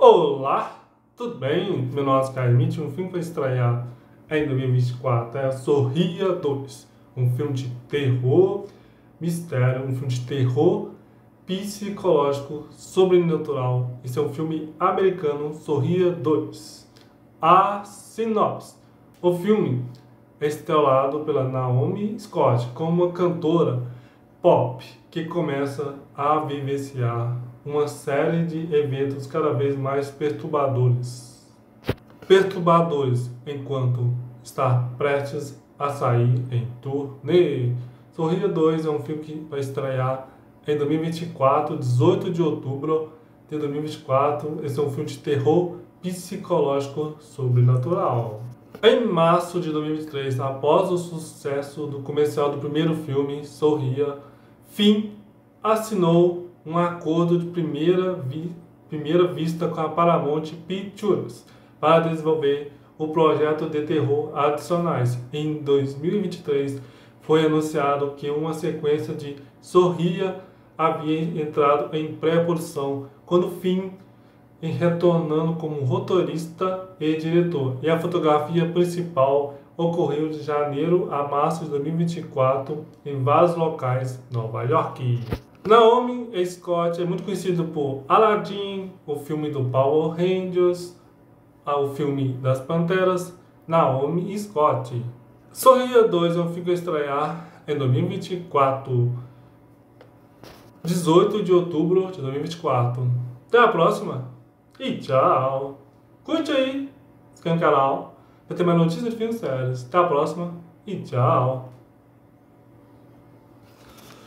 Olá, tudo bem? Meu nome é Smith, um filme para estrear em 2024 é Sorria 2, um filme de terror, mistério, um filme de terror psicológico, sobrenatural. Esse é um filme americano, Sorria 2. A sinopse. O filme é estrelado pela Naomi Scott como uma cantora pop que começa a vivenciar uma série de eventos cada vez mais perturbadores. Perturbadores enquanto está prestes a sair em turnê. Sorria 2 é um filme que vai estrear em 2024, 18 de outubro de 2024. Esse é um filme de terror psicológico sobrenatural. Em março de 2023, após o sucesso do comercial do primeiro filme, Sorria, Finn assinou um acordo de primeira, vi primeira vista com a Paramount Pictures para desenvolver o projeto de terror adicionais. Em 2023, foi anunciado que uma sequência de Sorria havia entrado em pré-produção, quando Finn retornando como roteirista e diretor. E a fotografia principal ocorreu de janeiro a março de 2024 em vários locais Nova York. Naomi Scott é muito conhecido por Aladdin, o filme do Power Rangers, o filme das Panteras, Naomi Scott. Sorria 2 é um filme que estrear em 2024, 18 de outubro de 2024. Até a próxima e tchau! Curte aí, canal para ter mais notícias sérios. Até a próxima e tchau!